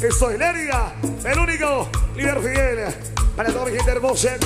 Que soy Lérida, el único líder fiel para toda mi gente hermosa en